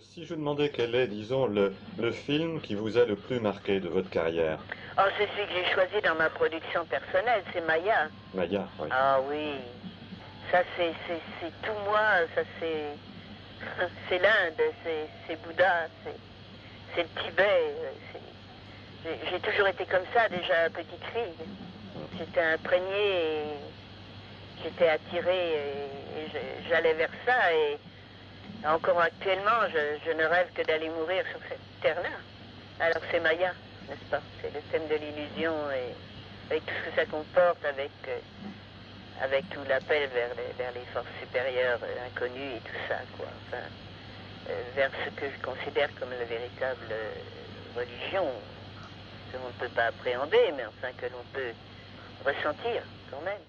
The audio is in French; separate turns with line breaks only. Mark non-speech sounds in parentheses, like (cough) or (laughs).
Si je demandais quel est, disons, le, le film qui vous a le plus marqué de votre carrière
Oh, c'est celui que j'ai choisi dans ma production personnelle, c'est Maya.
Maya, oui.
Ah oui, ça c'est tout moi, ça c'est (laughs) c'est l'Inde, c'est c'est Bouddha, c'est c'est le Tibet. J'ai toujours été comme ça déjà petite fille. J'étais imprégnée, et j'étais attirée et, j'allais vers ça et encore actuellement je, ne rêve que d'aller mourir sur cette terre-là. Alors c'est Maya, n'est-ce pas? C'est le thème de l'illusion et avec tout ce que ça comporte, avec euh, avec tout l'appel vers les, forces supérieures euh, inconnues et tout ça, quoi. Enfin, euh, vers ce que je considère comme la véritable religion, que l'on ne peut pas appréhender, mais enfin que l'on peut ressentir quand même.